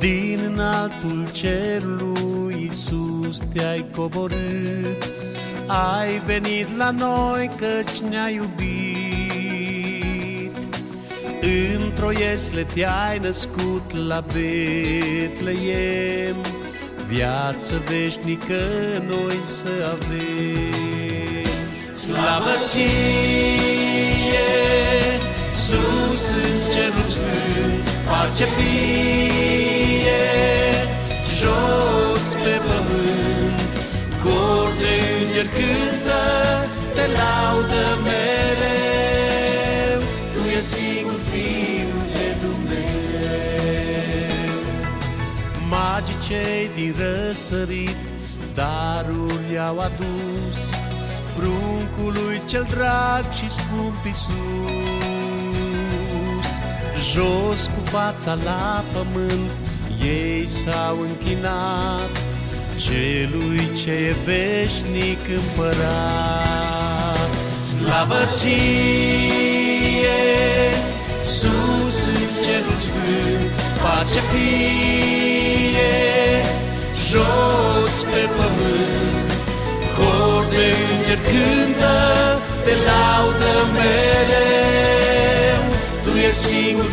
Din înaltul cerului, Iisus, te-ai coborât, Ai venit la noi căci ne-ai iubit. Într-o iesle te-ai născut la Betleem, Viață veșnică noi să avem. Slavă ție, sus în cerul sfânt, pace fie, de înger cântă, te laudă mereu, Tu e singur Fiul de Dumnezeu. Magii cei din răsărit, darul i-au adus, pruncului cel drag și scump Iisus. Jos cu fața la pământ, ei s-au închinat, celui ce e veșnic împărat. Slavă ție, sus în cerul sfânt, pace fie, jos pe pământ, cor de înger cântă, te laudă mereu, Tu ești singur